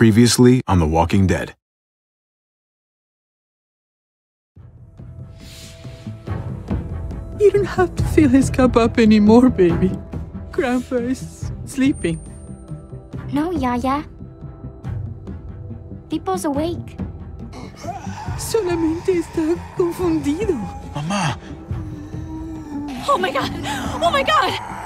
Previously on The Walking Dead. You don't have to fill his cup up anymore, baby. Grandpa is sleeping. No, Yaya. People's awake. Solamente está confundido. Mamá, Oh my god! Oh my god!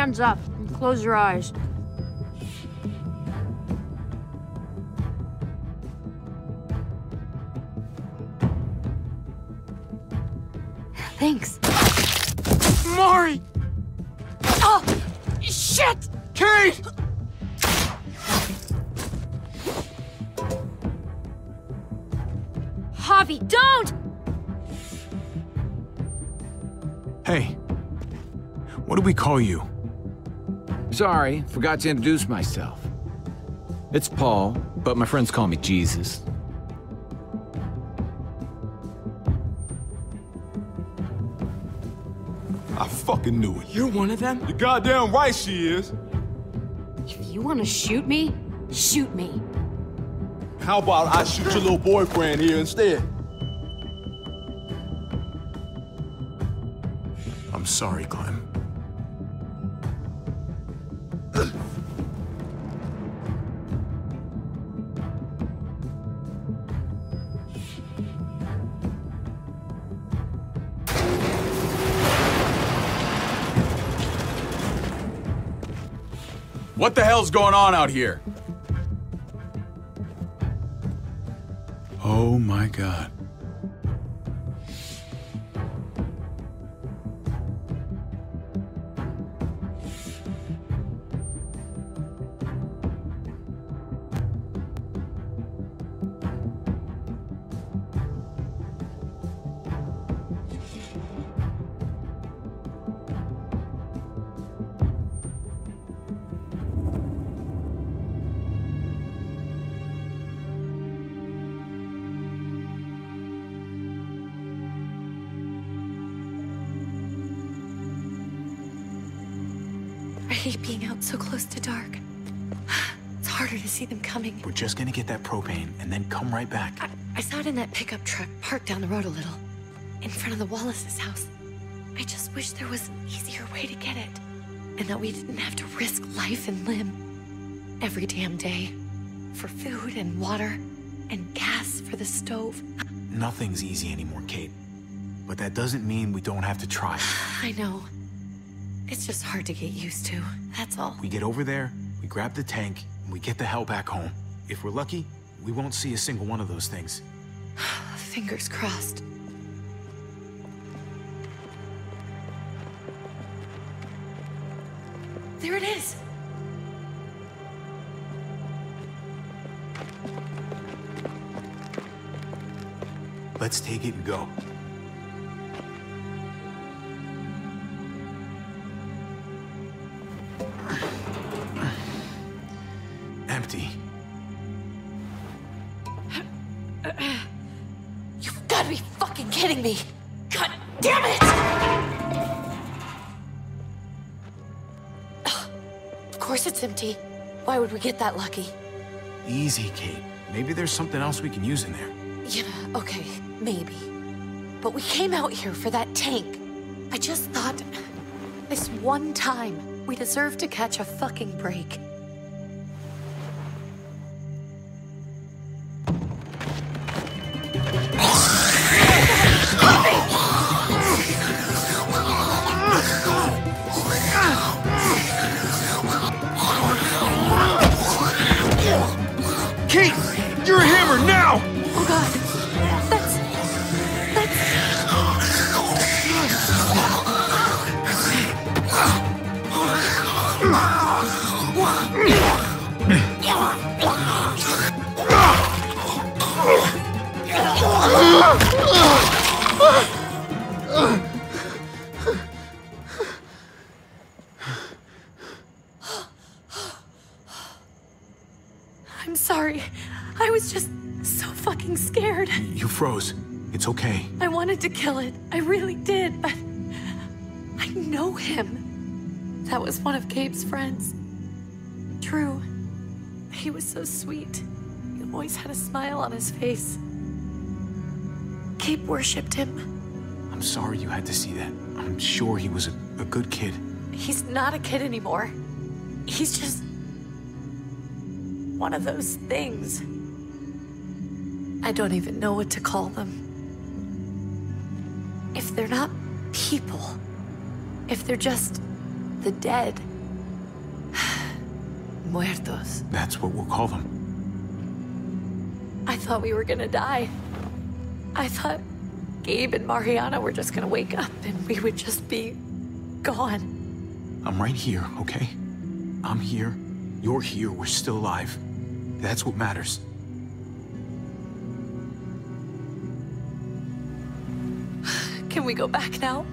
Hands up and close your eyes. Thanks. Mari! Oh! Shit! Kate! Javi, don't! Hey. What do we call you? Sorry, forgot to introduce myself. It's Paul, but my friends call me Jesus. I fucking knew it. You're one of them? You're goddamn right she is. If you want to shoot me, shoot me. How about I shoot your little boyfriend here instead? I'm sorry, Clem. What the hell's going on out here? Oh my god. That propane and then come right back. I, I saw it in that pickup truck parked down the road a little, in front of the Wallace's house. I just wish there was an easier way to get it, and that we didn't have to risk life and limb every damn day for food and water and gas for the stove. Nothing's easy anymore, Kate. But that doesn't mean we don't have to try. I know. It's just hard to get used to. That's all. We get over there, we grab the tank, and we get the hell back home. If we're lucky, we won't see a single one of those things. Fingers crossed. There it is. Let's take it and go. Get that lucky? Easy, Kate. Maybe there's something else we can use in there. Yeah, okay, maybe. But we came out here for that tank. I just thought, this one time, we deserve to catch a fucking break. I'm sorry. I was just so fucking scared. You froze. It's okay. I wanted to kill it. I really did, but I know him. That was one of Gabe's friends. True. He was so sweet. He always had a smile on his face. Gabe worshipped him. I'm sorry you had to see that. I'm sure he was a, a good kid. He's not a kid anymore. He's just one of those things. I don't even know what to call them. If they're not people, if they're just the dead, muertos. That's what we'll call them. I thought we were gonna die. I thought Gabe and Mariana were just gonna wake up and we would just be gone. I'm right here, okay? I'm here. You're here. We're still alive. That's what matters. Can we go back now?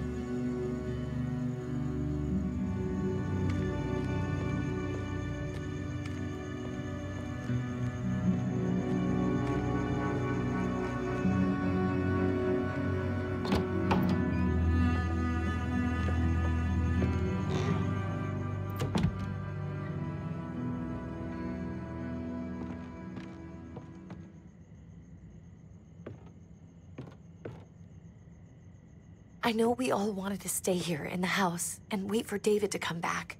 I know we all wanted to stay here in the house and wait for David to come back.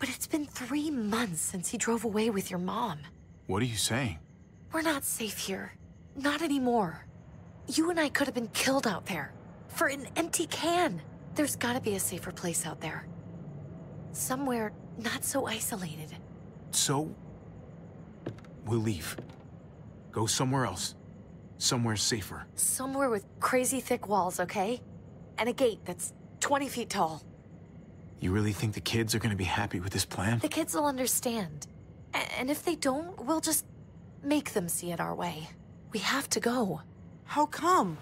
But it's been three months since he drove away with your mom. What are you saying? We're not safe here. Not anymore. You and I could have been killed out there. For an empty can. There's gotta be a safer place out there. Somewhere not so isolated. So, we'll leave. Go somewhere else. Somewhere safer. Somewhere with crazy thick walls, okay? And a gate that's 20 feet tall. You really think the kids are gonna be happy with this plan? The kids will understand. A- And if they don't, we'll just make them see it our way. We have to go. How come?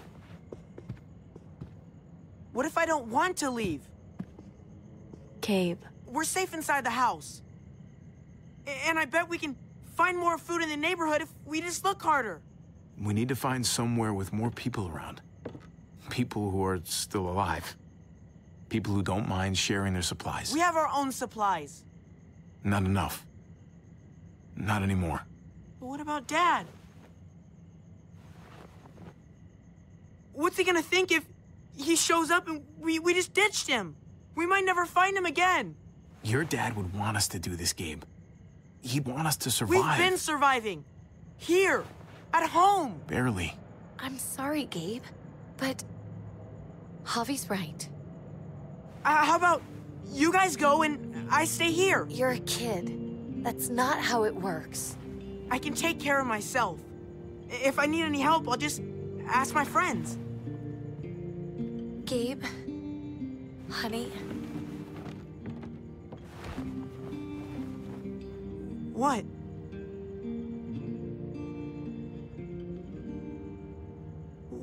What if I don't want to leave? Gabe. We're safe inside the house. A- And I bet we can find more food in the neighborhood if we just look harder. We need to find somewhere with more people around. People who are still alive. People who don't mind sharing their supplies. We have our own supplies. Not enough. Not anymore. But what about Dad? What's he gonna think if he shows up and we, we just ditched him? We might never find him again. Your dad would want us to do this, Gabe. He'd want us to survive. We've been surviving. Here. At home. Barely. I'm sorry, Gabe, but Javi's right. Uh, how about you guys go and I stay here? You're a kid. That's not how it works. I can take care of myself. If I need any help, I'll just ask my friends. Gabe, honey, What?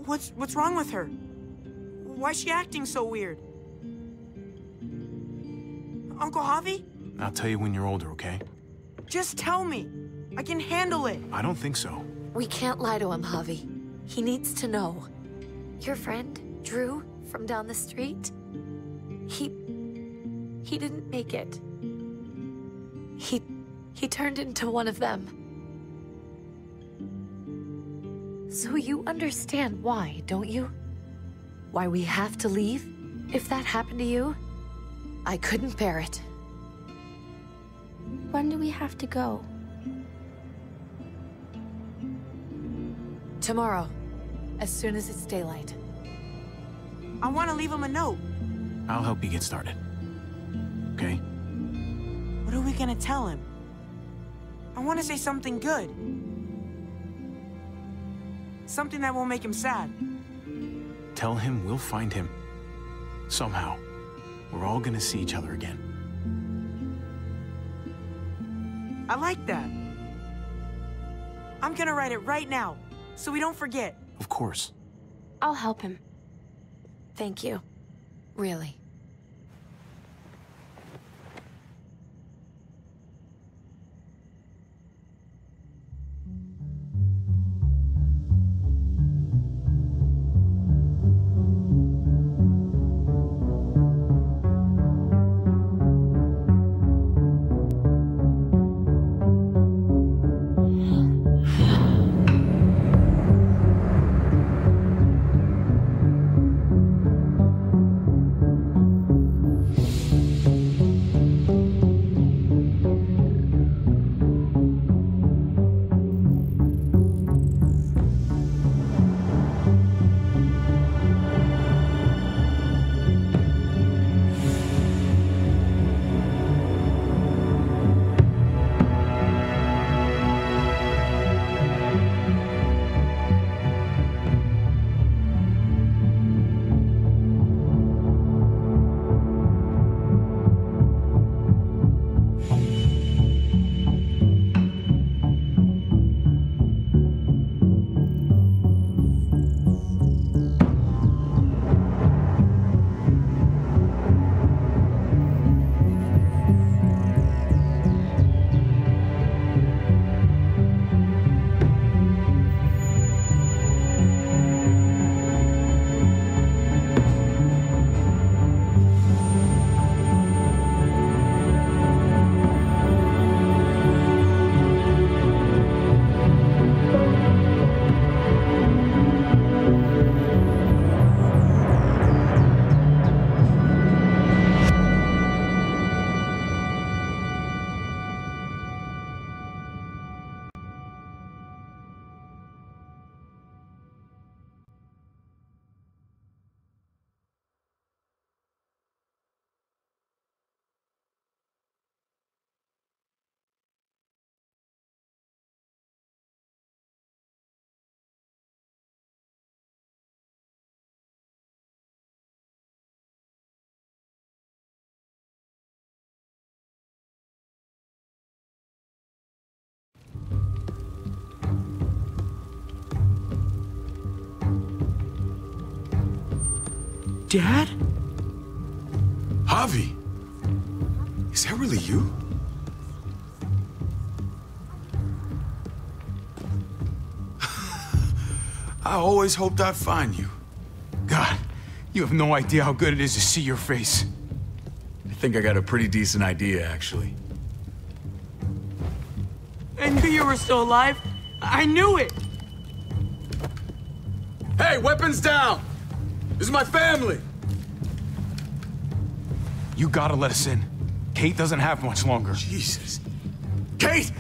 What's what's wrong with her? Why's she acting so weird? Uncle Javi? I'll tell you when you're older, okay? Just tell me. I can handle it. I don't think so. we can't lie to him, Javi. He needs to know. Your friend, Drew, from down the street, he. he didn't make it. He. he turned into one of them. So you understand why, don't you? Why we have to leave? If that happened to you, I couldn't bear it. When do we have to go? Tomorrow, as soon as it's daylight. I want to leave him a note. I'll help you get started. Okay? What are we gonna tell him? I want to say something good. Something that won't make him sad. Tell him we'll find him. Somehow. We're all gonna see each other again. I like that. I'm gonna write it right now, so we don't forget. Of course. I'll help him. Thank you. Really. Dad? Javi! Is that really you? I always hoped I'd find you. God, you have no idea how good it is to see your face. I think I got a pretty decent idea, actually. I knew you were still alive. I knew it. Hey, weapons down! This is my family! You gotta let us in. Kate doesn't have much longer. Jesus. Kate!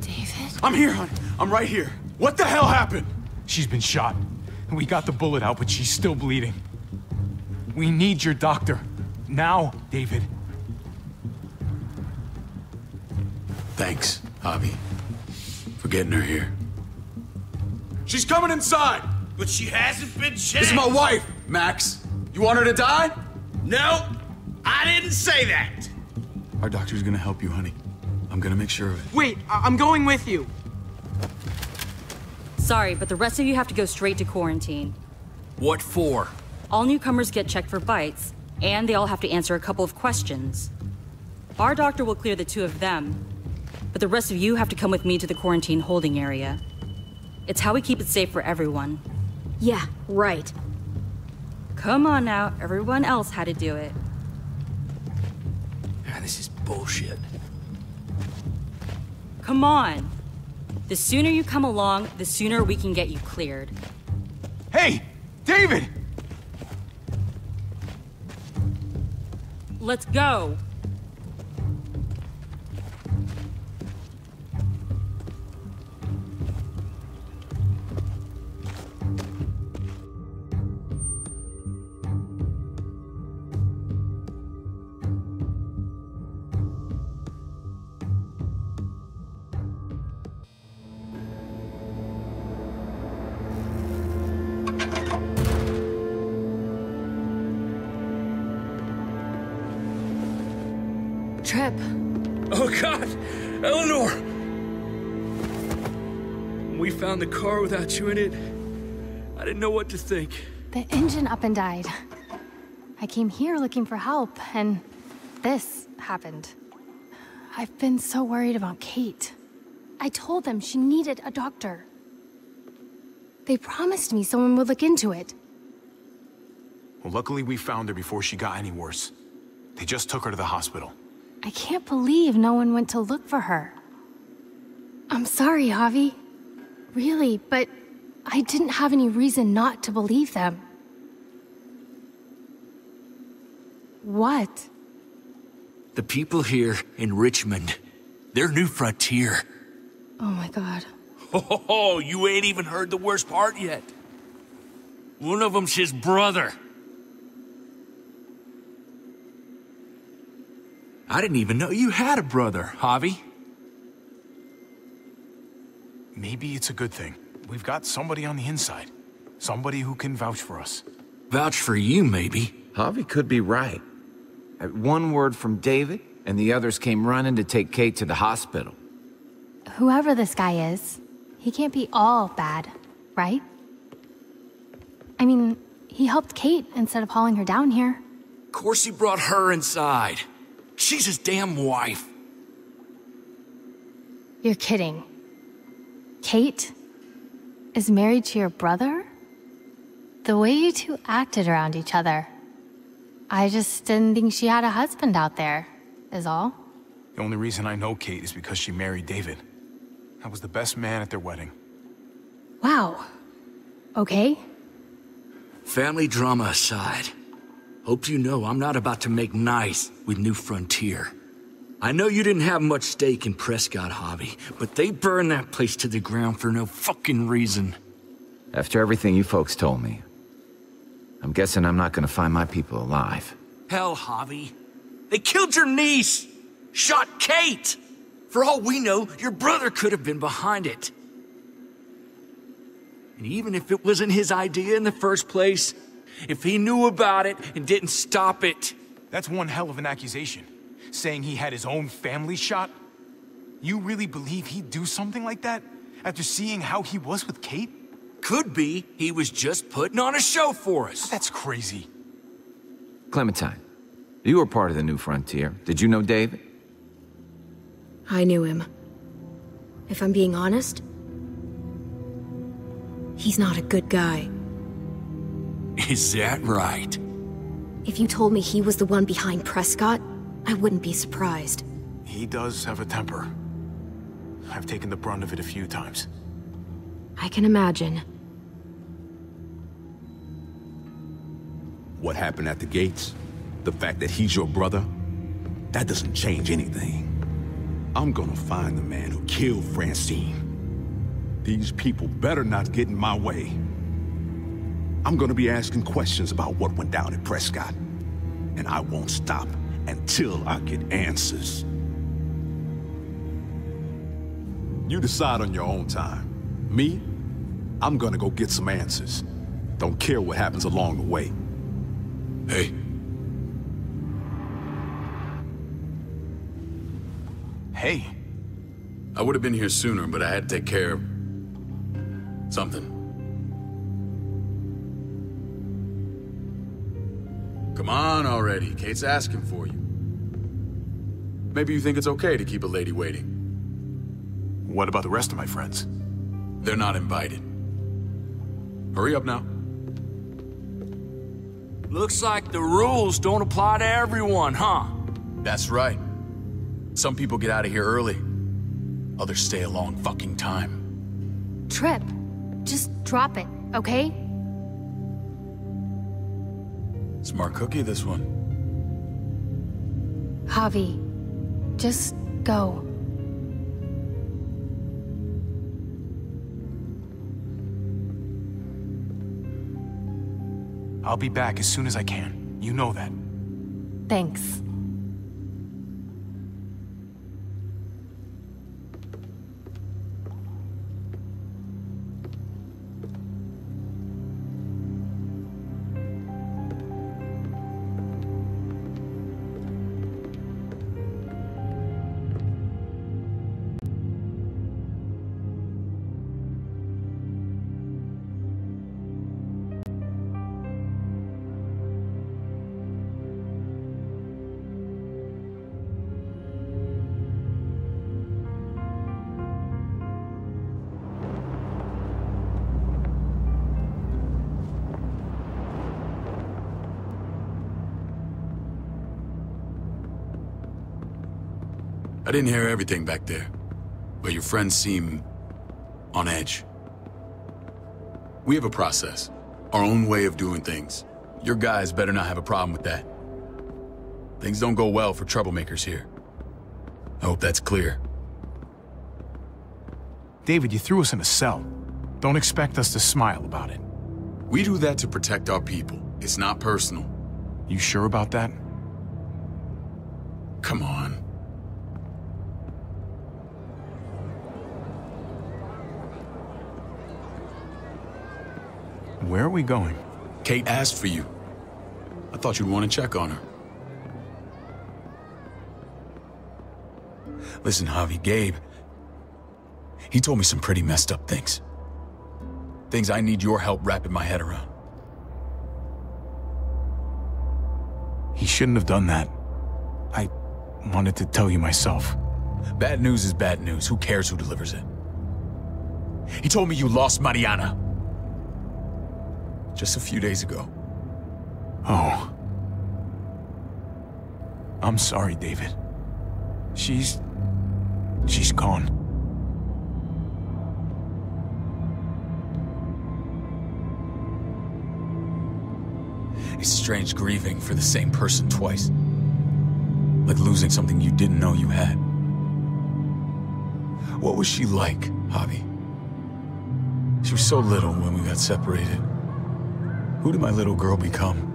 David? I'm here, hon. I'm right here. What the hell happened? She's been shot. And we got the bullet out, but she's still bleeding. We need your doctor. Now, David. Thanks, Javi, for getting her here. She's coming inside! But she hasn't been shot. This is my wife, Max. You want her to die? No, I didn't say that. Our doctor's gonna help you, honey. I'm gonna make sure of it. Wait, I- I'm going with you. Sorry, but the rest of you have to go straight to quarantine. What for? All newcomers get checked for bites, and they all have to answer a couple of questions. Our doctor will clear the two of them, but the rest of you have to come with me to the quarantine holding area. It's how we keep it safe for everyone. Yeah, right. Come on now, everyone else had to do it. Man, this is bullshit. Come on. The sooner you come along, the sooner we can get you cleared. Hey! David! Let's go. Tripp. Oh, God! Eleanor! When we found the car without you in it. I didn't know what to think. The engine up and died. I came here looking for help, and this happened. I've been so worried about Kate. I told them she needed a doctor. They promised me someone would look into it. Well, luckily we found her before she got any worse. They just took her to the hospital. I can't believe no one went to look for her. I'm sorry, Javi. Really, but I didn't have any reason not to believe them. What? The people here in Richmond, they're New Frontier. Oh my god. Oh, you ain't even heard the worst part yet. One of them's his brother. I didn't even know you had a brother, Javi. Maybe it's a good thing. We've got somebody on the inside. Somebody who can vouch for us. Vouch for you, maybe. Javi could be right. At one word from David, and the others came running to take Kate to the hospital. Whoever this guy is, he can't be all bad, right? I mean, he helped Kate instead of hauling her down here. Of course he brought her inside. She's his damn wife. You're kidding. Kate is married to your brother? The way you two acted around each other. I just didn't think she had a husband out there, is all. The only reason I know Kate is because she married David. I was the best man at their wedding. Wow. Okay. Family drama aside, hope you know I'm not about to make nice with New Frontier. I know you didn't have much stake in Prescott Hobby, but they burned that place to the ground for no fucking reason. After everything you folks told me, I'm guessing I'm not gonna find my people alive. Hell, Javi. They killed your niece! Shot Kate! For all we know, your brother could have been behind it. And even if it wasn't his idea in the first place, if he knew about it and didn't stop it. That's one hell of an accusation. Saying he had his own family shot? You really believe he'd do something like that? After seeing how he was with Kate? Could be he was just putting on a show for us. That's crazy. Clementine, you were part of the New Frontier. Did you know David? I knew him. If I'm being honest, he's not a good guy. Is that right? If you told me he was the one behind Prescott, I wouldn't be surprised. He does have a temper. I've taken the brunt of it a few times. I can imagine. What happened at the gates? The fact that he's your brother? That doesn't change anything. I'm gonna find the man who killed Francine. These people better not get in my way. I'm gonna be asking questions about what went down at Prescott. And I won't stop until I get answers. You decide on your own time. Me? I'm gonna go get some answers. Don't care what happens along the way. Hey. Hey. I would have been here sooner, but I had to take care of... something. On already. Kate's asking for you. Maybe you think it's okay to keep a lady waiting. What about the rest of my friends? They're not invited. Hurry up now. Looks like the rules don't apply to everyone, huh? That's right. Some people get out of here early. Others stay a long fucking time. Tripp, just drop it, okay? Smart cookie, this one. Javi, just go. I'll be back as soon as I can. You know that. Thanks. I didn't hear everything back there, but your friends seem on edge. We have a process, our own way of doing things. Your guys better not have a problem with that. Things don't go well for troublemakers here. I hope that's clear. David, you threw us in a cell. Don't expect us to smile about it. We do that to protect our people. It's not personal. You sure about that? Come on. Where are we going? Kate asked for you. I thought you'd want to check on her. Listen, Javi, Gabe, he told me some pretty messed up things. Things I need your help wrapping my head around. He shouldn't have done that. I wanted to tell you myself. Bad news is bad news. Who cares who delivers it? He told me you lost Mariana. Just a few days ago. Oh. I'm sorry, David. She's... she's gone. It's strange grieving for the same person twice. Like losing something you didn't know you had. What was she like, Javi? She was so little when we got separated. Who did my little girl become?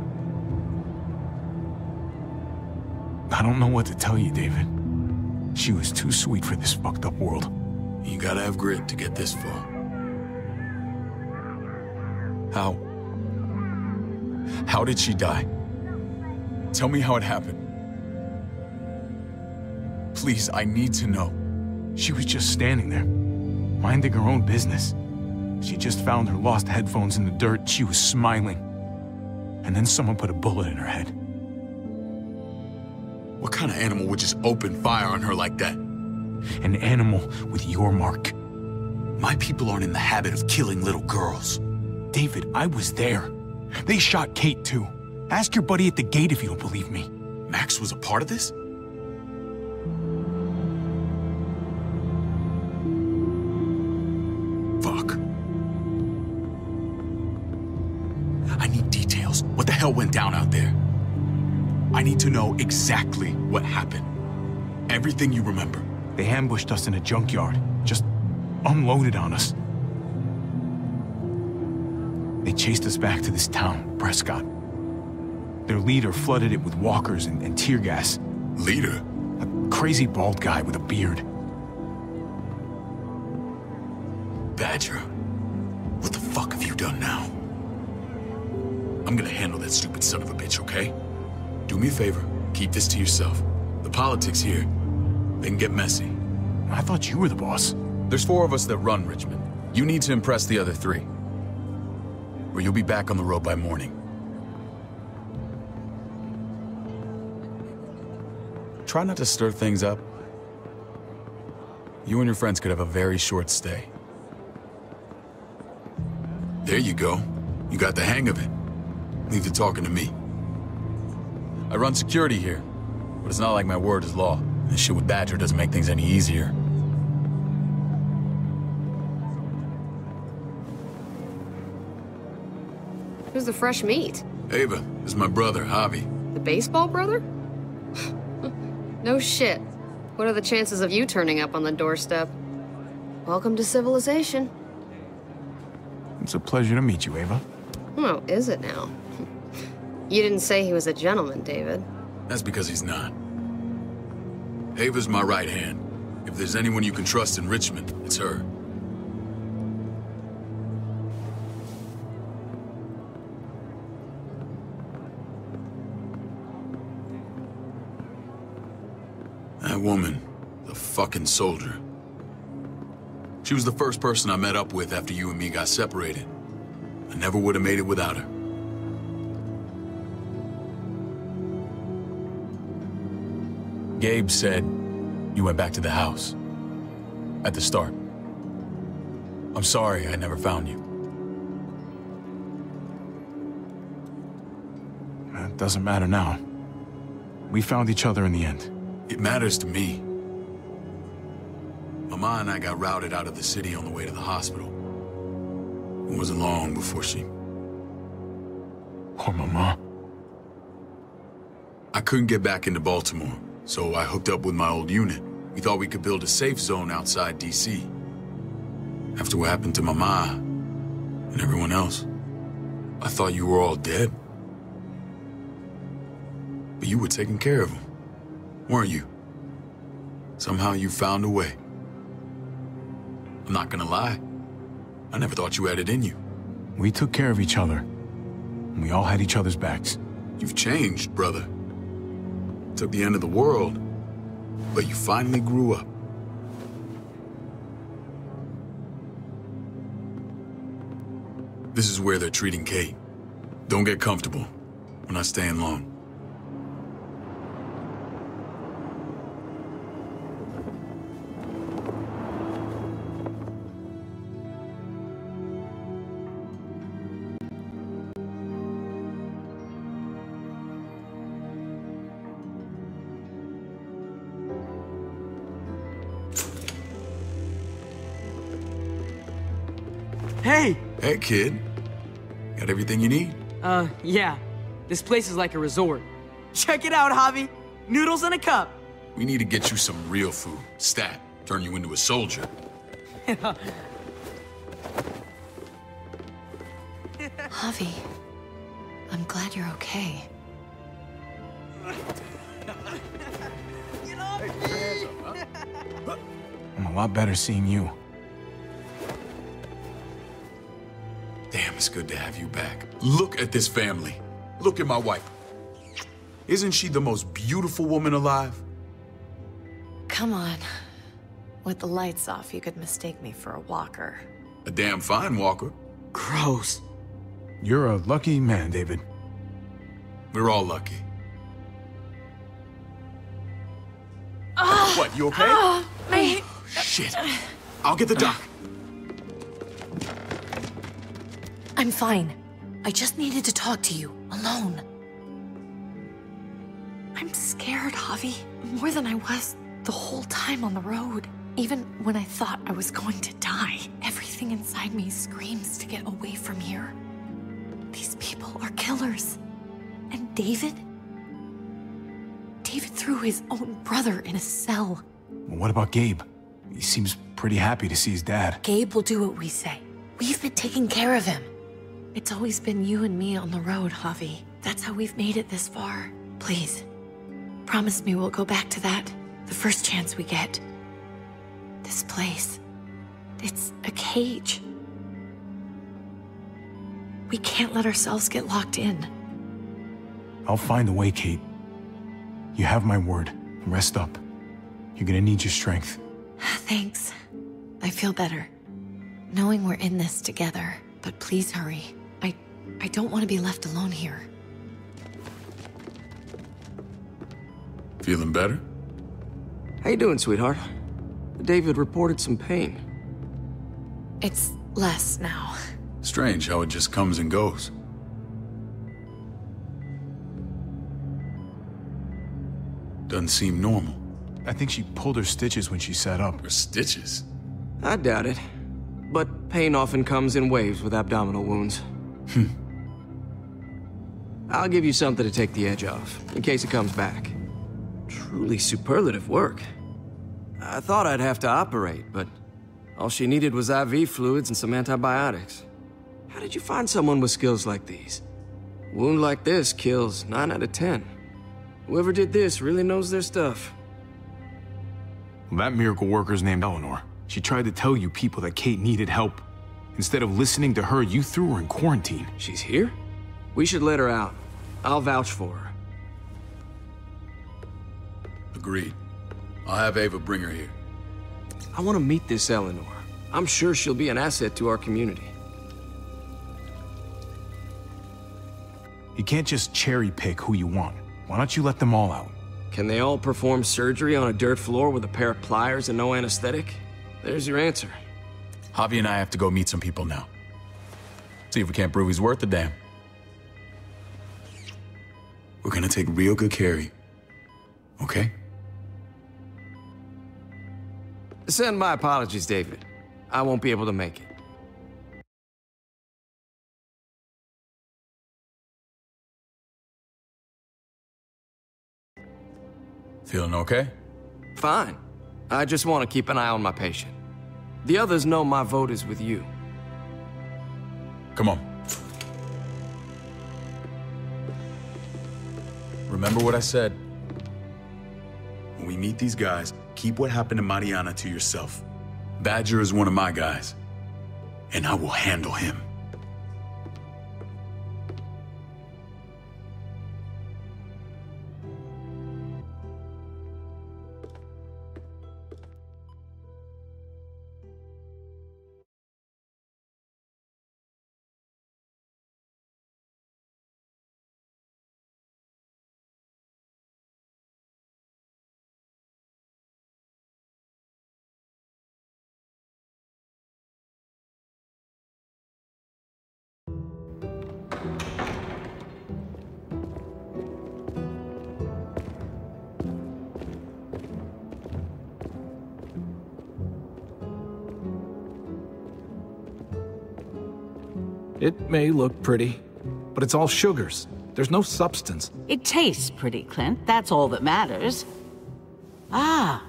I don't know what to tell you, David. She was too sweet for this fucked up world. You gotta have grit to get this far. How? How did she die? Tell me how it happened. Please, I need to know. She was just standing there, minding her own business. She just found her lost headphones in the dirt. She was smiling. And then someone put a bullet in her head. What kind of animal would just open fire on her like that? An animal with your mark. My people aren't in the habit of killing little girls. David, I was there. They shot Kate too. Ask your buddy at the gate if you don't believe me. Max was a part of this? Hell went down out there? I need to know exactly what happened. Everything you remember. They ambushed us in a junkyard. Just unloaded on us. They chased us back to this town, Prescott. Their leader flooded it with walkers and, and tear gas. Leader? A crazy bald guy with a beard. Badger, what the fuck have you done now? I'm gonna handle that stupid son of a bitch, okay? Do me a favor, keep this to yourself. The politics here, they can get messy. I thought you were the boss. There's four of us that run Richmond. You need to impress the other three. Or you'll be back on the road by morning. Try not to stir things up. You and your friends could have a very short stay. There you go. You got the hang of it. Leave the talking to me. I run security here, but it's not like my word is law. This shit with Badger doesn't make things any easier. Who's the fresh meat? Ava, this is my brother, Javi. The baseball brother? no shit. What are the chances of you turning up on the doorstep? Welcome to civilization. It's a pleasure to meet you, Ava. Oh, is it now? You didn't say he was a gentleman, David. That's because he's not. Ava's my right hand. If there's anyone you can trust in Richmond, it's her. That woman, the fucking soldier. She was the first person I met up with after you and me got separated. I never would have made it without her. Gabe said you went back to the house. At the start. I'm sorry I never found you. It doesn't matter now. We found each other in the end. It matters to me. Mama and I got routed out of the city on the way to the hospital. It wasn't long before she... Poor Mama. I couldn't get back into Baltimore, so I hooked up with my old unit. We thought we could build a safe zone outside D.C. After what happened to Mama and everyone else, I thought you were all dead. But you were taking care of them, weren't you? Somehow you found a way. I'm not gonna lie. I never thought you had it in you. We took care of each other. We all had each other's backs. You've changed, brother. Took the end of the world, but you finally grew up. This is where they're treating Kate. Don't get comfortable. We're not staying long. Kid. Got everything you need? Uh, yeah. This place is like a resort. Check it out, Javi. Noodles in a cup. We need to get you some real food. Stat. Turn you into a soldier. Javi, I'm glad you're okay. I'm a lot better seeing you. Good to have you back. Look at this family. Look at my wife. Isn't she the most beautiful woman alive? Come on. With the lights off, you could mistake me for a walker. A damn fine walker. Gross. You're a lucky man, David. We're all lucky. Ah! what, you okay? Oh, my... Shit. I'll get the doc. I'm fine. I just needed to talk to you, alone. I'm scared, Javi. More than I was the whole time on the road. Even when I thought I was going to die, everything inside me screams to get away from here. These people are killers. And David? David threw his own brother in a cell. Well, what about Gabe? He seems pretty happy to see his dad. Gabe will do what we say. We've been taking care of him. It's always been you and me on the road, Javi. That's how we've made it this far. Please, promise me we'll go back to that the first chance we get. This place, it's a cage. We can't let ourselves get locked in. I'll find a way, Kate. You have my word. Rest up. You're gonna need your strength. Thanks. I feel better. Knowing we're in this together. But please hurry. I... I don't want to be left alone here. Feeling better? How you doing, sweetheart? David reported some pain. It's less now. Strange how it just comes and goes. Doesn't seem normal. I think she pulled her stitches when she sat up. Her stitches? I doubt it. But pain often comes in waves with abdominal wounds. Hmm. I'll give you something to take the edge off, in case it comes back. Truly superlative work. I thought I'd have to operate, but all she needed was IV fluids and some antibiotics. How did you find someone with skills like these? A wound like this kills 9 out of 10. Whoever did this really knows their stuff. Well, that miracle worker's named Eleanor. She tried to tell you people that Kate needed help. Instead of listening to her, you threw her in quarantine. She's here? We should let her out. I'll vouch for her. Agreed. I'll have Ava bring her here. I want to meet this Eleanor. I'm sure she'll be an asset to our community. You can't just cherry pick who you want. Why don't you let them all out? Can they all perform surgery on a dirt floor with a pair of pliers and no anesthetic? There's your answer. Javi and I have to go meet some people now. See if we can't prove he's worth the damn. We're gonna take real good care of you. Okay? Send my apologies, David. I won't be able to make it. Feeling okay? Fine. I just want to keep an eye on my patient. The others know my vote is with you. Come on. Remember what I said. When we meet these guys, keep what happened to Mariana to yourself. Badger is one of my guys. And I will handle him. It may look pretty, but it's all sugars. There's no substance. It tastes pretty, Clint. That's all that matters. Ah,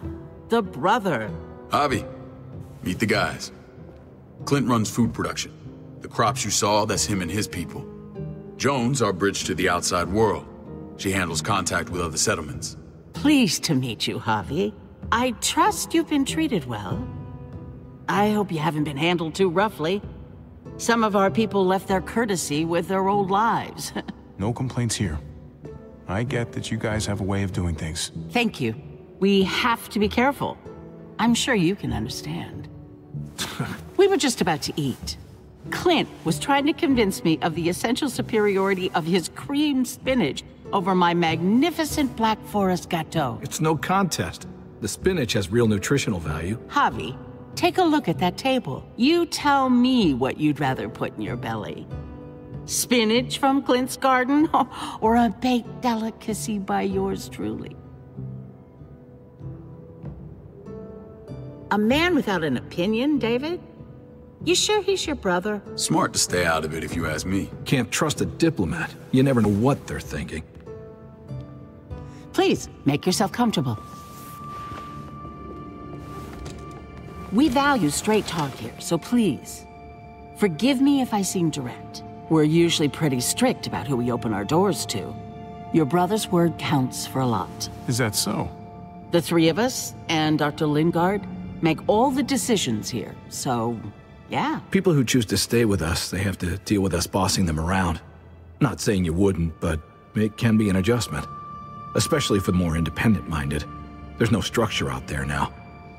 the brother. Javi, meet the guys. Clint runs food production. The crops you saw, that's him and his people. Jones, our bridge to the outside world. She handles contact with other settlements. Pleased to meet you, Javi. I trust you've been treated well. I hope you haven't been handled too roughly. Some of our people left their courtesy with their old lives. no complaints here. I get that you guys have a way of doing things. Thank you. We have to be careful. I'm sure you can understand. we We were just about to eat. Clint was trying to convince me of the essential superiority of his cream spinach over my magnificent Black Forest gâteau. It's no contest. The spinach has real nutritional value. Javi, take a look at that table. You tell me what you'd rather put in your belly. Spinach from Clint's garden or a baked delicacy by yours truly? A man without an opinion, David? You sure he's your brother? Smart to stay out of it if you ask me. Can't trust a diplomat. You never know what they're thinking. Please, make yourself comfortable. We value straight talk here, so please, forgive me if I seem direct. We're usually pretty strict about who we open our doors to. Your brother's word counts for a lot. Is that so? The three of us and Dr. Lingard make all the decisions here, so yeah. People who choose to stay with us, they have to deal with us bossing them around. Not saying you wouldn't, but it can be an adjustment. Especially for the more independent-minded. There's no structure out there now.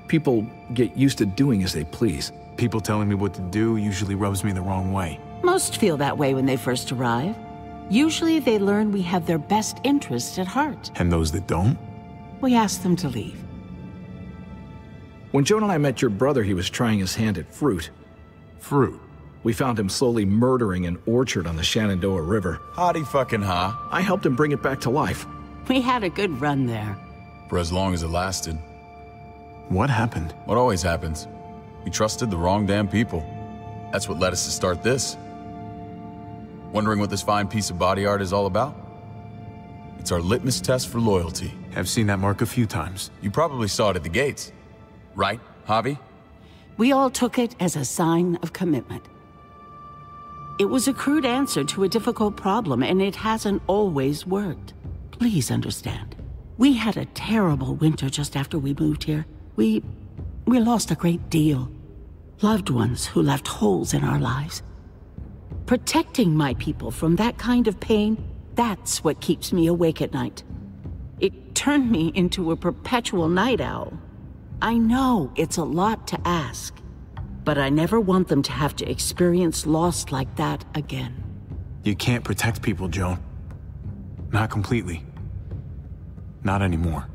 People get used to doing as they please. People telling me what to do usually rubs me the wrong way. Most feel that way when they first arrive. Usually they learn we have their best interests at heart. And those that don't? We ask them to leave. When Joan and I met your brother, he was trying his hand at fruit. Fruit? We found him slowly murdering an orchard on the Shenandoah River. Howdy fucking ha. I helped him bring it back to life. We had a good run there. For as long as it lasted. What happened? What always happens. We trusted the wrong damn people. That's what led us to start this. Wondering what this fine piece of body art is all about? It's our litmus test for loyalty. I've seen that mark a few times. You probably saw it at the gates. Right, Javi? We all took it as a sign of commitment. It was a crude answer to a difficult problem, and it hasn't always worked. Please understand. We had a terrible winter just after we moved here. We... we lost a great deal. Loved ones who left holes in our lives. Protecting my people from that kind of pain, that's what keeps me awake at night. It turned me into a perpetual night owl. I know it's a lot to ask, but I never want them to have to experience loss like that again. You can't protect people, Joan. Not completely. Not anymore.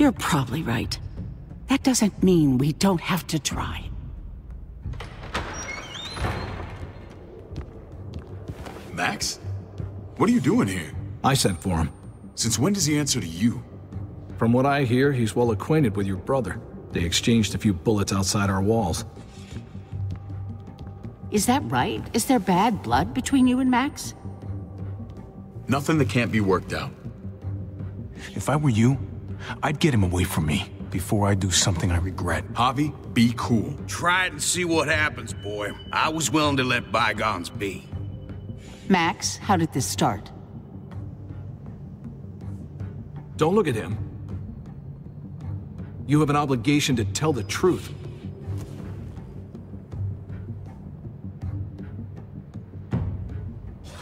You're probably right. That doesn't mean we don't have to try. Max? What are you doing here? I sent for him. Since when does he answer to you? From what I hear, he's well acquainted with your brother. They exchanged a few bullets outside our walls. Is that right? Is there bad blood between you and Max? Nothing that can't be worked out. If I were you, I'd get him away from me before I do something I regret. Javi, be cool. Try it and see what happens, boy. I was willing to let bygones be. Max, how did this start? Don't look at him. You have an obligation to tell the truth.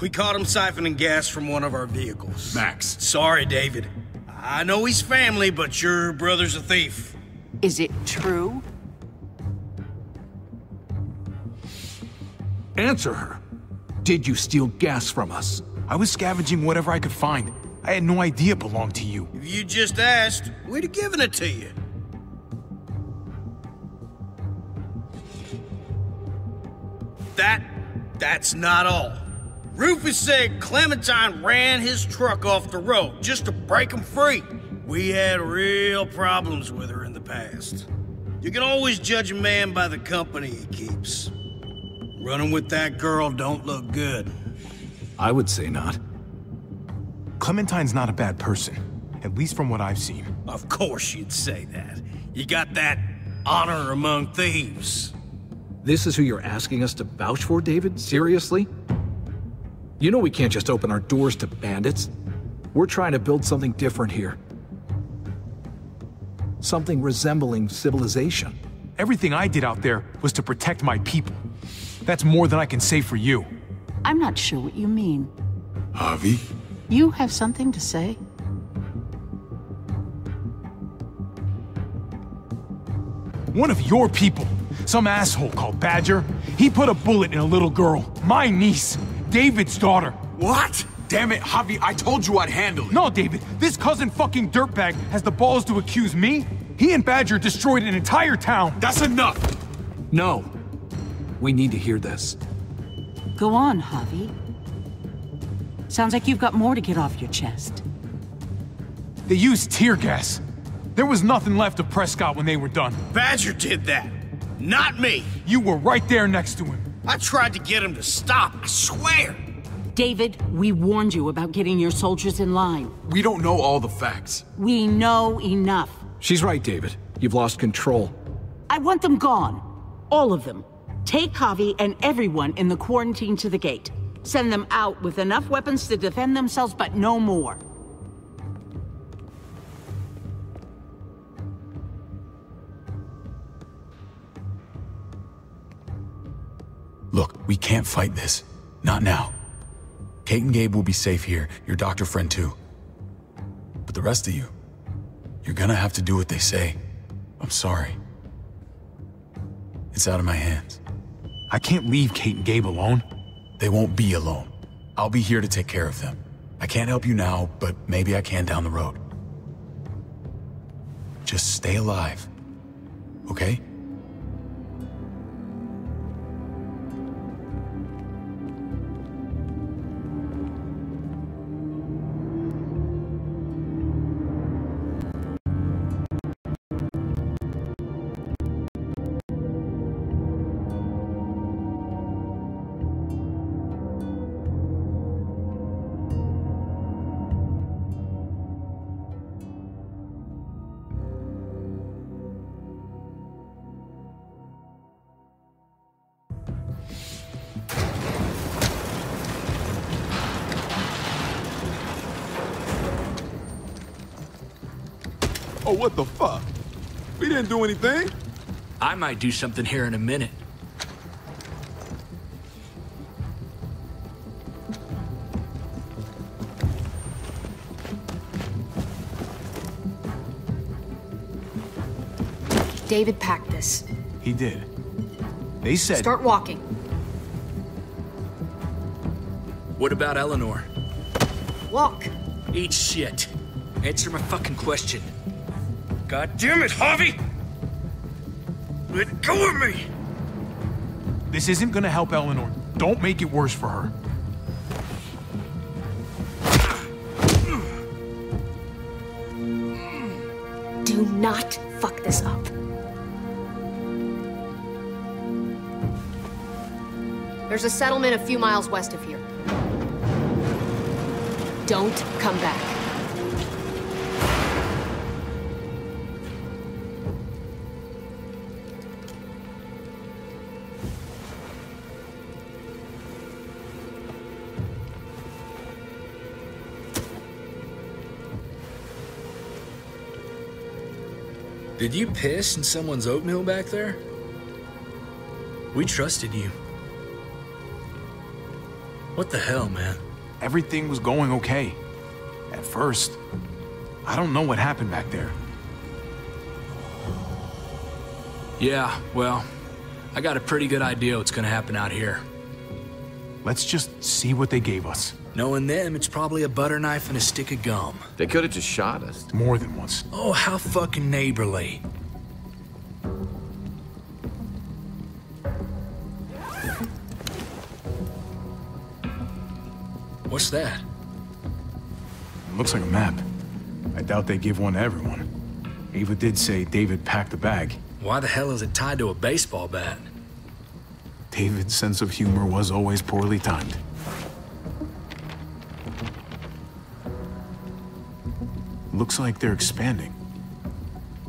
We caught him siphoning gas from one of our vehicles. Max. Sorry, David. I know he's family, but your brother's a thief. Is it true? Answer her. Did you steal gas from us? I was scavenging whatever I could find. I had no idea it belonged to you. If you just asked, we'd have given it to you. That, that's not all. Rufus said Clementine ran his truck off the road just to break him free. We had real problems with her in the past. You can always judge a man by the company he keeps. Running with that girl don't look good. I would say not. Clementine's not a bad person, at least from what I've seen. Of course you'd say that. You got that honor among thieves. This is who you're asking us to vouch for, David? Seriously? You know we can't just open our doors to bandits. We're trying to build something different here. Something resembling civilization. Everything I did out there was to protect my people. That's more than I can say for you. I'm not sure what you mean. Javi? You have something to say? One of your people. Some asshole called Badger. He put a bullet in a little girl. My niece. David's daughter. What? Damn it, Javi, I told you I'd handle it. No, David. This cousin fucking dirtbag has the balls to accuse me? He and Badger destroyed an entire town. That's enough! No. We need to hear this. Go on, Javi. Sounds like you've got more to get off your chest. They used tear gas. There was nothing left of Prescott when they were done. Badger did that. Not me. You were right there next to him. I tried to get him to stop, I swear. David, we warned you about getting your soldiers in line. We don't know all the facts. We know enough. She's right, David. You've lost control. I want them gone. All of them. Take Javi and everyone in the quarantine to the gate. Send them out with enough weapons to defend themselves, but no more. Look, we can't fight this. Not now. Kate and Gabe will be safe here, your doctor friend too. But the rest of you, you're gonna have to do what they say. I'm sorry. It's out of my hands. I can't leave Kate and Gabe alone. They won't be alone. I'll be here to take care of them. I can't help you now, but maybe I can down the road. Just stay alive. Okay? Oh, what the fuck? We didn't do anything. I might do something here in a minute. David packed this. He did. They said... Start walking. What about Eleanor? Walk. Eat shit. Answer my fucking question. God damn it, Javi! Let go of me! This isn't gonna help Eleanor. Don't make it worse for her. Do not fuck this up. There's a settlement a few miles west of here. Don't come back. Did you piss in someone's oatmeal back there? We trusted you. What the hell, man? Everything was going okay. At first. I don't know what happened back there. Yeah, well, I got a pretty good idea what's gonna happen out here. Let's just see what they gave us. Knowing them, it's probably a butter knife and a stick of gum. They could have just shot us. More than once. Oh, how fucking neighborly. What's that? looks like a map. I doubt they give one to everyone. Ava did say David packed the bag. Why the hell is it tied to a baseball bat? David's sense of humor was always poorly timed. Looks like they're expanding.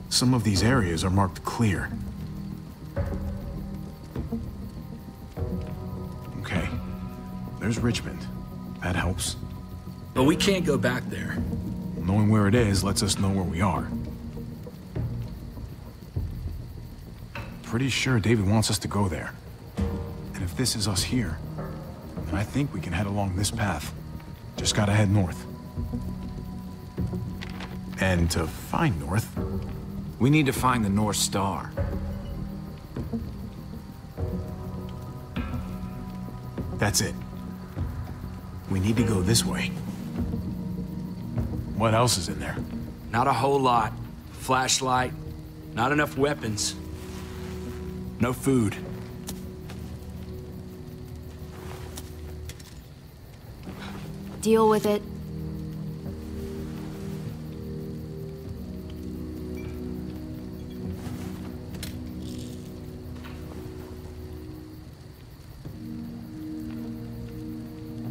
Some of these areas are marked clear. Okay. There's Richmond. That helps. But we can't go back there. Knowing where it is lets us know where we are. Pretty sure David wants us to go there. And if this is us here, then I think we can head along this path. Just gotta head north. And to find North? We need to find the North Star. That's it. We need to go this way. What else is in there? Not a whole lot. Flashlight, not enough weapons. No food. Deal with it.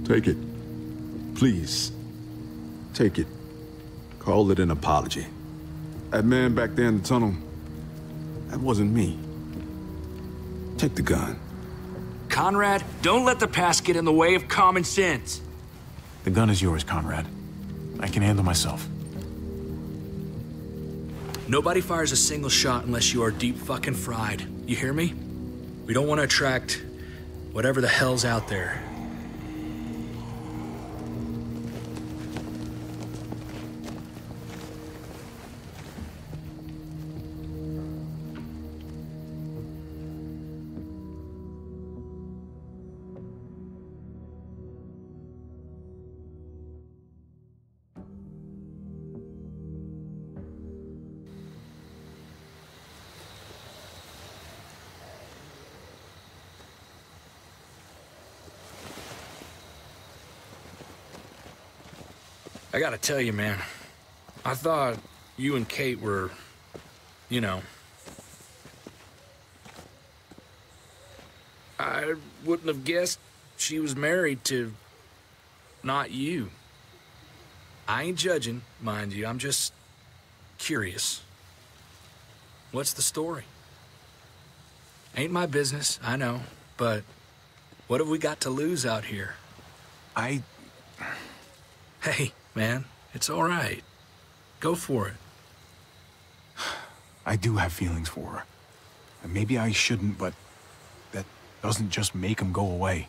Take it. Please. Take it. Call it an apology. That man back there in the tunnel, that wasn't me. Take the gun. Conrad, don't let the past get in the way of common sense. The gun is yours, Conrad. I can handle myself. Nobody fires a single shot unless you are deep fucking fried. You hear me? We don't want to attract whatever the hell's out there. I gotta tell you, man. I thought you and Kate were, you know. I wouldn't have guessed she was married to not you. I ain't judging, mind you. I'm just curious. What's the story? Ain't my business, I know, but what have we got to lose out here? I. Hey, man, it's all right. Go for it. I do have feelings for her. And maybe I shouldn't, but that doesn't just make them go away.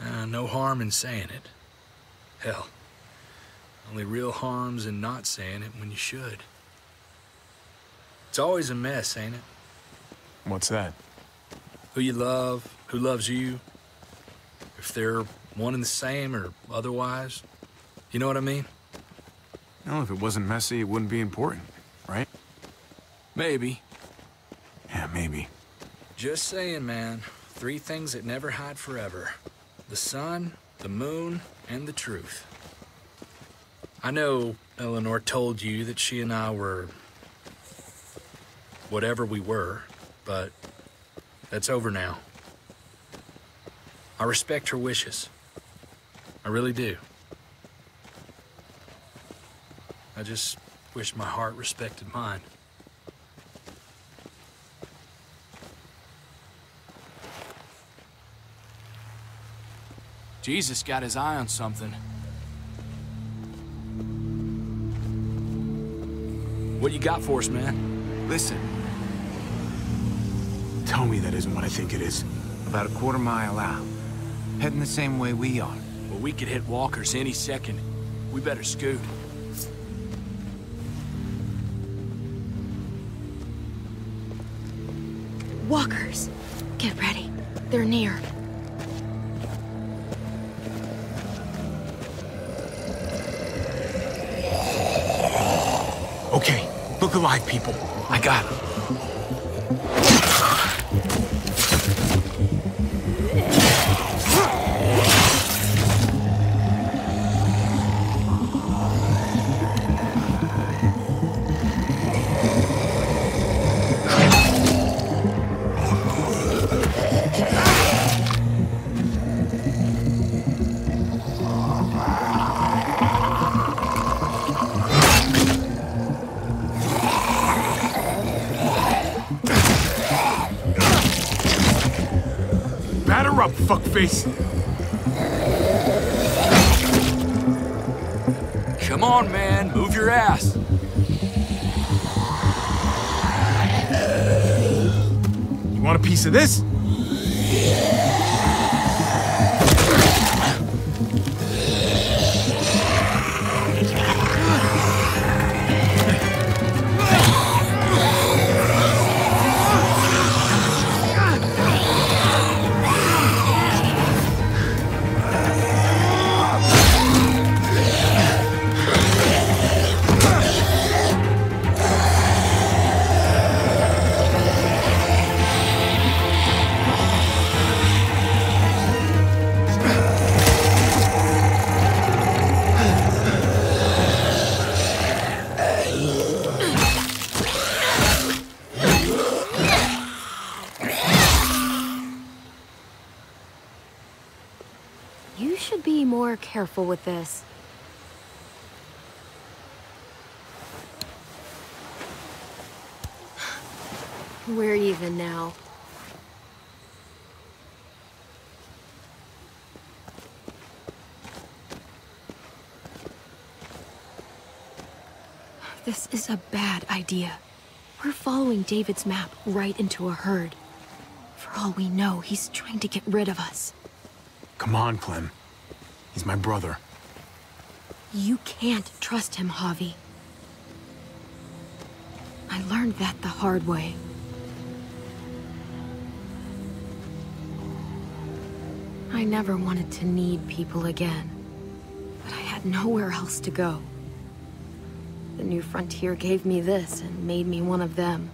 Uh, no harm in saying it. Hell, only real harm's in not saying it when you should. It's always a mess, ain't it? What's that? Who you love, who loves you, if they're one and the same or otherwise. You know what I mean? Well, if it wasn't messy, it wouldn't be important, right? Maybe. Yeah, maybe. Just saying, man. Three things that never hide forever. The sun, the moon, and the truth. I know Eleanor told you that she and I were... whatever we were, but that's over now. I respect her wishes. I really do. I just wish my heart respected mine. Jesus got his eye on something. What you got for us, man? Listen. Tell me that isn't what I think it is. About a quarter mile out. Heading the same way we are. Well, we could hit walkers any second. We better scoot. People. I got it. Fuckface. Come on, man. Move your ass. You want a piece of this? With this. We're even now. This is a bad idea. We're following David's map right into a herd. For all we know, he's trying to get rid of us. Come on, Clem. He's my brother. You can't trust him, Javi. I learned that the hard way. I never wanted to need people again, but I had nowhere else to go. The New Frontier gave me this and made me one of them.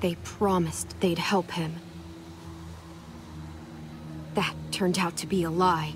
They promised they'd help him. That turned out to be a lie.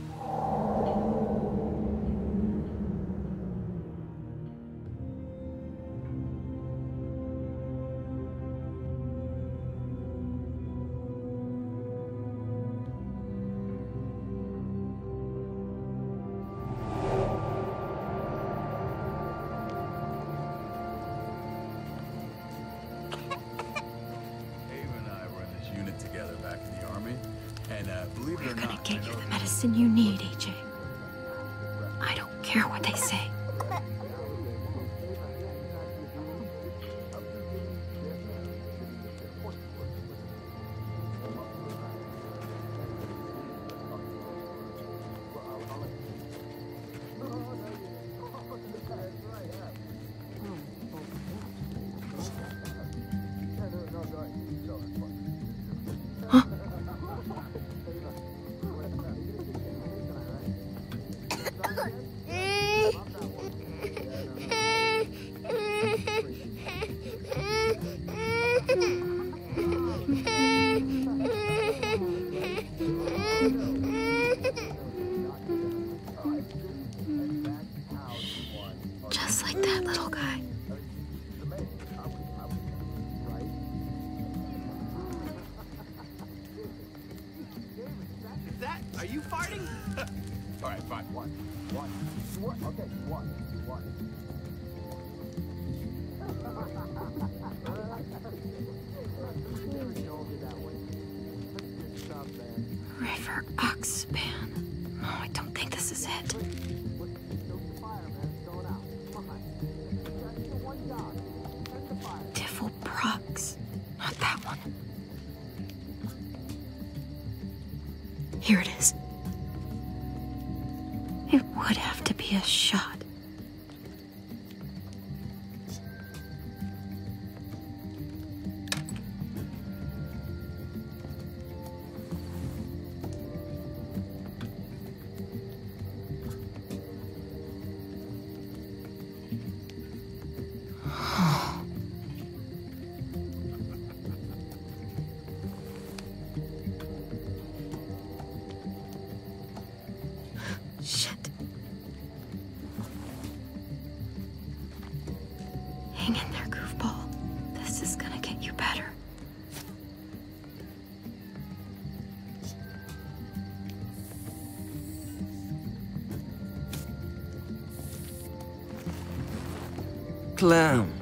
Clem,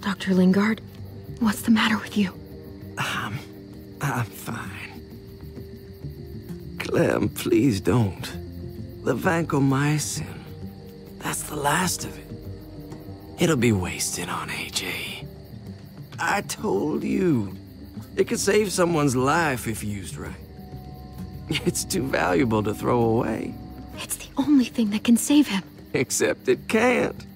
Dr. Lingard, what's the matter with you? Um, I'm fine. Clem, please don't. The vancomycin. That's the last of it. It'll be wasted on AJ. I told you. It could save someone's life if used right. It's too valuable to throw away. It's the only thing that can save him. Except it can't.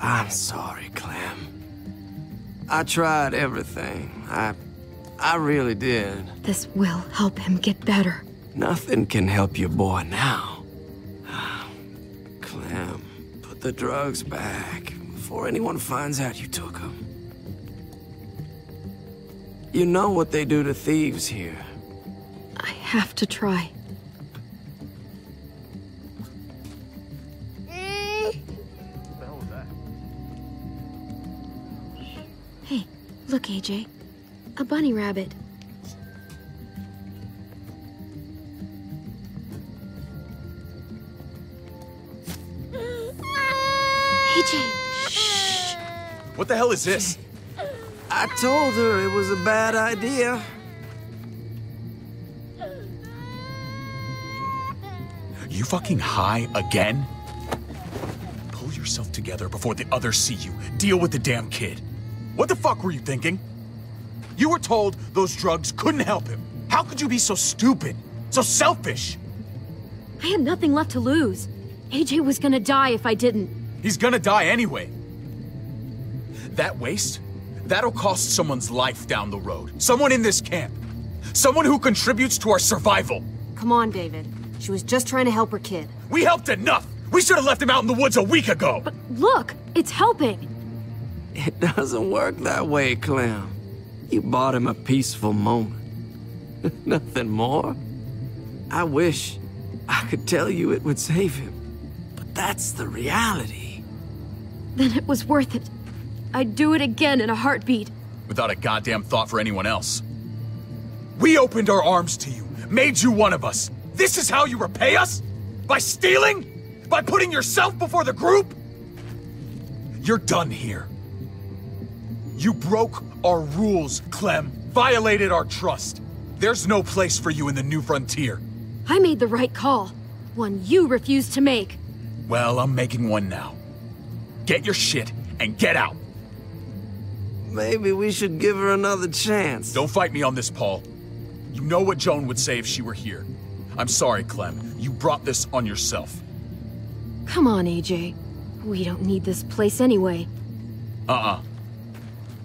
I'm sorry, Clem. I tried everything. I... I really did. This will help him get better. Nothing can help your boy now. Clem, put the drugs back before anyone finds out you took them. You know what they do to thieves here. I have to try. Look, AJ. A bunny rabbit. AJ! Shh! What the hell is this? I told her it was a bad idea. You fucking high again? Pull yourself together before the others see you. Deal with the damn kid. What the fuck were you thinking? You were told those drugs couldn't help him. How could you be so stupid? So selfish? I had nothing left to lose. AJ was gonna die if I didn't. He's gonna die anyway. That waste? That'll cost someone's life down the road. Someone in this camp. Someone who contributes to our survival. Come on, David. She was just trying to help her kid. We helped enough! We should have left him out in the woods a week ago! But look, it's helping. It doesn't work that way, Clem. You bought him a peaceful moment. Nothing more. I wish I could tell you it would save him. But that's the reality. Then it was worth it. I'd do it again in a heartbeat. Without a goddamn thought for anyone else. We opened our arms to you, made you one of us. This is how you repay us? By stealing? By putting yourself before the group? You're done here. You broke our rules, Clem. Violated our trust. There's no place for you in the new frontier. I made the right call. One you refused to make. Well, I'm making one now. Get your shit and get out. Maybe we should give her another chance. Don't fight me on this, Paul. You know what Joan would say if she were here. I'm sorry, Clem. You brought this on yourself. Come on, AJ. We don't need this place anyway. Uh-uh.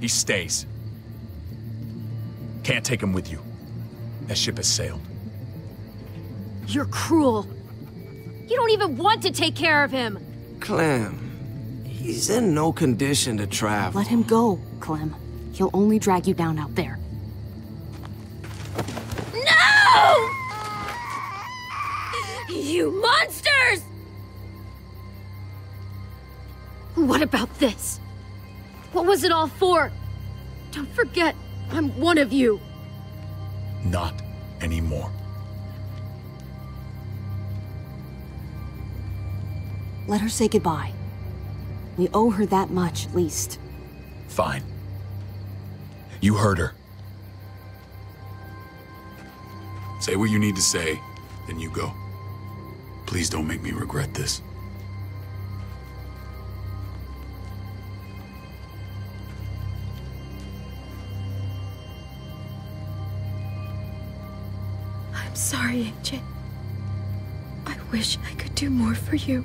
He stays. Can't take him with you. That ship has sailed. You're cruel. You don't even want to take care of him. Clem, he's in no condition to travel. Let him go, Clem. He'll only drag you down out there. No! You monsters! What about this? What was it all for? Don't forget, I'm one of you. Not anymore. Let her say goodbye. We owe her that much, at least. Fine. You heard her. Say what you need to say, then you go. Please don't make me regret this. I'm sorry, AJ. I wish I could do more for you.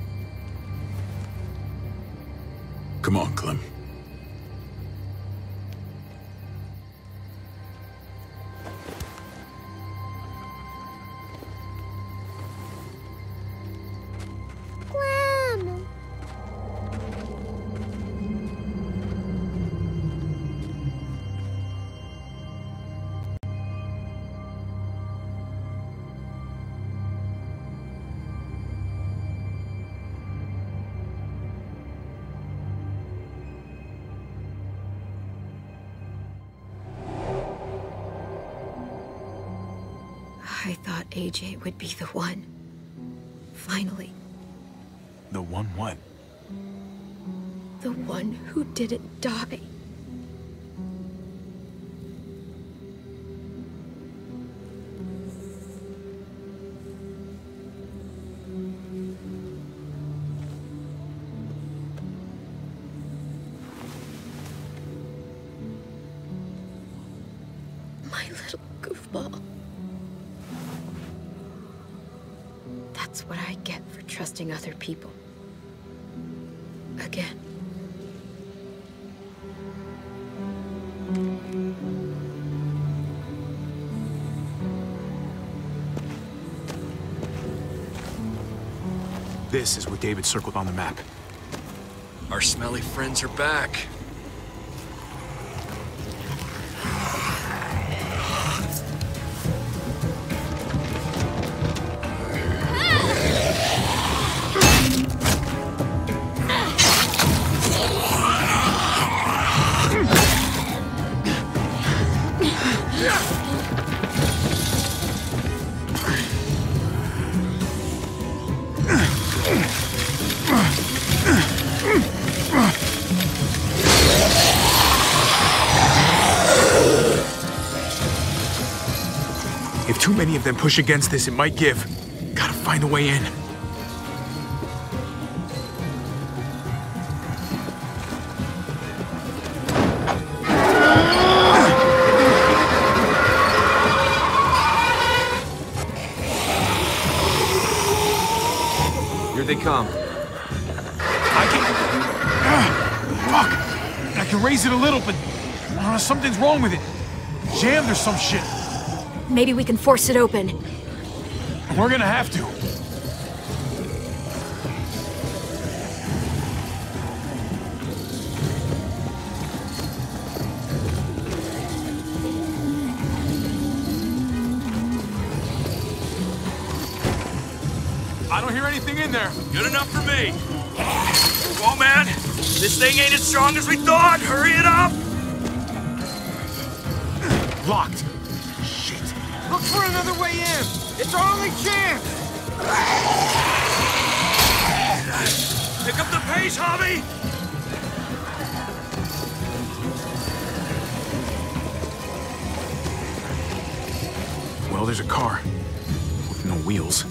AJ would be the one. Finally, The one what? the one who didn't die. This is what David circled on the map. Our smelly friends are back. Too many of them push against this, it might give. Gotta find a way in. Here they come. I can... Ah, fuck! I can raise it a little, but something's wrong with it. Jammed or some shit. Maybe we can force it open. We're gonna have to. I don't hear anything in there. Good enough for me. Come on, man. This thing ain't as strong as we thought. Hurry it up. Locked. Another way in. It's our only chance. Pick up the pace, Javi. Well, there's a car. With no wheels.